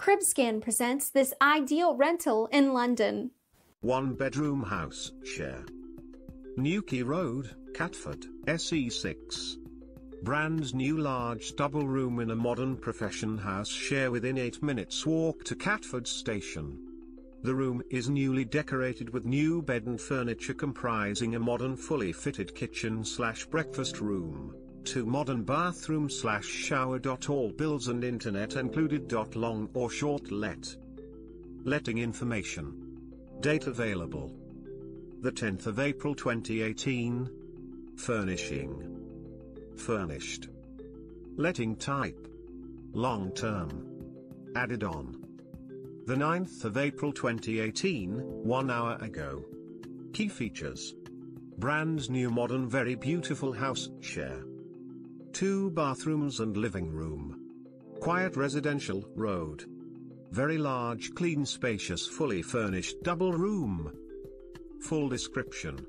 Cribscan presents this ideal rental in London. One bedroom house share. Newquay Road, Catford, SE6. Brand new large double room in a modern profession house share within 8 minutes walk to Catford station. The room is newly decorated with new bed and furniture comprising a modern fully fitted kitchen slash breakfast room, two modern bathroom slash shower. All bills and internet included. Long or short let. Letting information. Date available. The 10th of April 2018. Furnishing. Furnished. Letting type. Long term. Added on. The 9th of April 2018, one hour ago. Key features. Brand new modern very beautiful house share. Two bathrooms and living room. Quiet residential road. Very large clean spacious fully furnished double room. Full description.